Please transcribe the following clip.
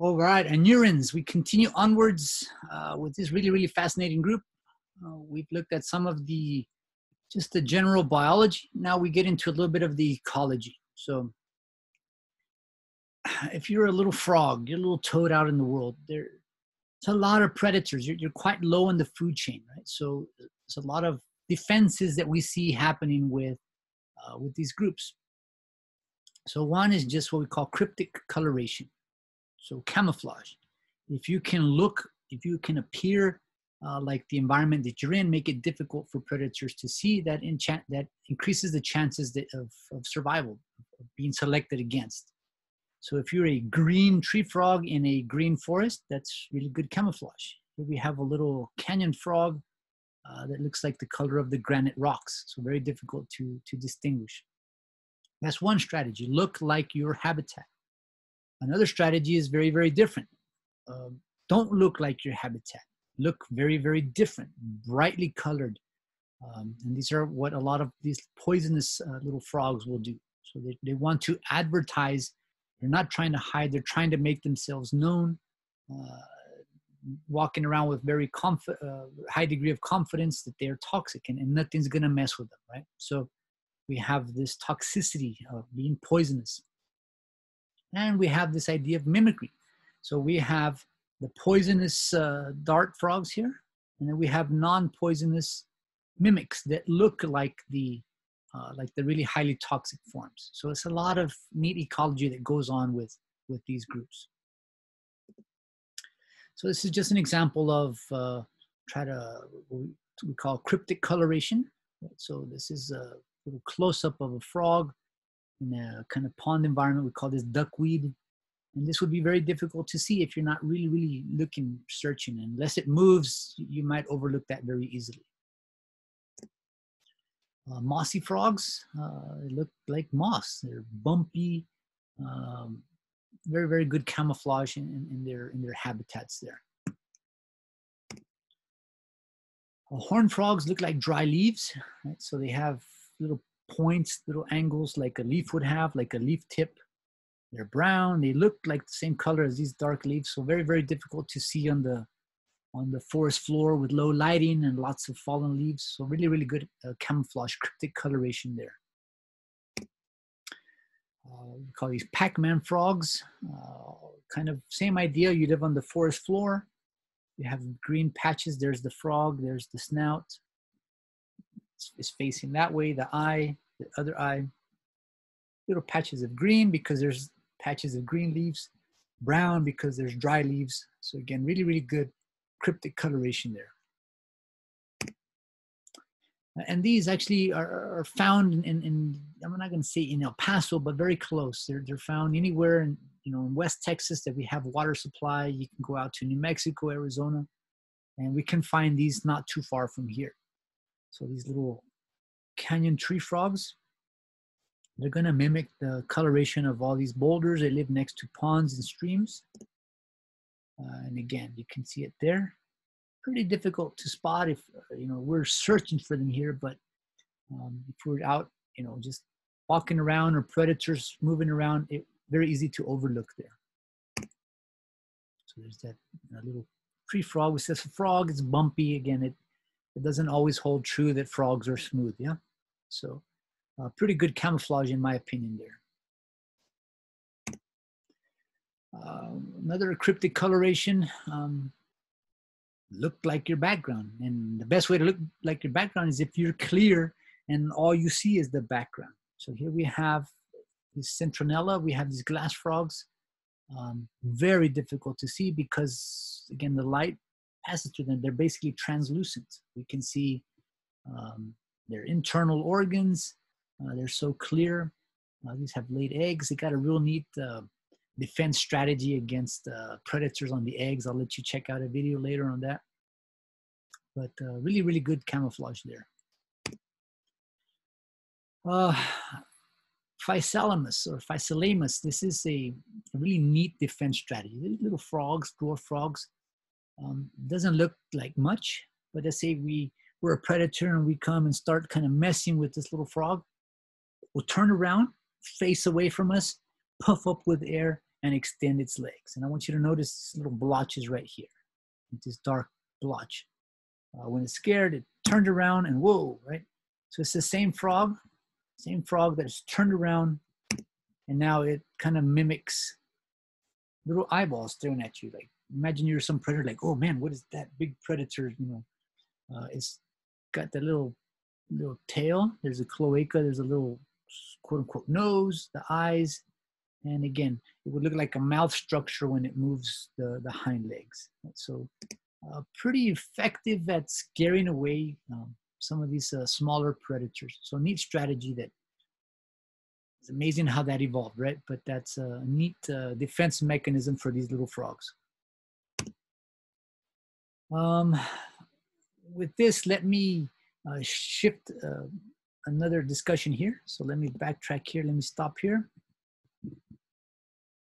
All right, anurans. We continue onwards uh, with this really, really fascinating group. Uh, we've looked at some of the just the general biology. Now we get into a little bit of the ecology. So, if you're a little frog, you're a little toad out in the world. There's a lot of predators. You're, you're quite low in the food chain, right? So, there's a lot of defenses that we see happening with uh, with these groups. So, one is just what we call cryptic coloration so camouflage. If you can look, if you can appear uh, like the environment that you're in, make it difficult for predators to see, that enchant that increases the chances that, of, of survival, of being selected against. So if you're a green tree frog in a green forest, that's really good camouflage. Here we have a little canyon frog uh, that looks like the color of the granite rocks, so very difficult to, to distinguish. That's one strategy, look like your habitat. Another strategy is very, very different. Um, don't look like your habitat. Look very, very different, brightly colored. Um, and these are what a lot of these poisonous uh, little frogs will do. So they, they want to advertise. They're not trying to hide. They're trying to make themselves known. Uh, walking around with very conf- uh, high degree of confidence that they're toxic and, and nothing's going to mess with them, right? So we have this toxicity of being poisonous. And we have this idea of mimicry. So we have the poisonous uh, dart frogs here, and then we have non-poisonous mimics that look like the uh, like the really highly toxic forms. So it's a lot of neat ecology that goes on with with these groups. So this is just an example of uh, try to we call cryptic coloration. So this is a little close up of a frog in a kind of pond environment. We call this duckweed. And this would be very difficult to see if you're not really, really looking, searching. Unless it moves, you might overlook that very easily. Uh, mossy frogs, uh, look like moss. They're bumpy, um, very, very good camouflage in, in, their, in their habitats there. Uh, horn frogs look like dry leaves, right? So they have little points, little angles like a leaf would have, like a leaf tip. They're brown. They look like the same color as these dark leaves. So very, very difficult to see on the on the forest floor with low lighting and lots of fallen leaves. So really, really good uh, camouflage, cryptic coloration there. Uh, we call these Pac-Man frogs. Uh, kind of same idea. You live on the forest floor. You have green patches. There's the frog. There's the snout is facing that way, the eye, the other eye. Little patches of green because there's patches of green leaves, brown because there's dry leaves. So again, really, really good cryptic coloration there. And these actually are, are found in, in, I'm not going to say in El Paso, but very close. They're, they're found anywhere in, you know, in West Texas that we have water supply. You can go out to New Mexico, Arizona, and we can find these not too far from here. So these little canyon tree frogs, they're gonna mimic the coloration of all these boulders. They live next to ponds and streams. Uh, and again, you can see it there. Pretty difficult to spot if, uh, you know, we're searching for them here, but um, if we're out, you know, just walking around or predators moving around, it very easy to overlook there. So there's that little tree frog. We says frog, it's bumpy. Again, it it doesn't always hold true that frogs are smooth, yeah? So uh, pretty good camouflage in my opinion there. Uh, another cryptic coloration, um, look like your background. And the best way to look like your background is if you're clear and all you see is the background. So here we have this Centrolenella, we have these glass frogs. Um, very difficult to see because again, the light passes through them, they're basically translucent. We can see um, their internal organs. Uh, they're so clear. Uh, these have laid eggs. They got a real neat uh, defense strategy against uh, predators on the eggs. I'll let you check out a video later on that. But uh, really, really good camouflage there. Uh, Physalaemus or Physalaemus, this is a, a, really neat defense strategy. These little frogs, dwarf frogs, um, doesn't look like much, but let's say we we're a predator and we come and start kind of messing with this little frog, we'll turn around, face away from us, puff up with air, and extend its legs. And I want you to notice little blotches right here, this dark blotch. Uh, when it's scared, it turned around and whoa, right? So it's the same frog, same frog that is turned around, and now it kind of mimics little eyeballs staring at you. Like imagine you're some predator, like, oh man, what is that big predator? You know, uh, it's got the little little tail. There's a cloaca. There's a little quote unquote nose, the eyes, and again, it would look like a mouth structure when it moves the, the hind legs. So uh, pretty effective at scaring away um, some of these uh, smaller predators. So neat strategy that it's amazing how that evolved, right? But that's a neat uh, defense mechanism for these little frogs. Um, with this, let me uh, shift uh, another discussion here. So let me backtrack here. Let me stop here.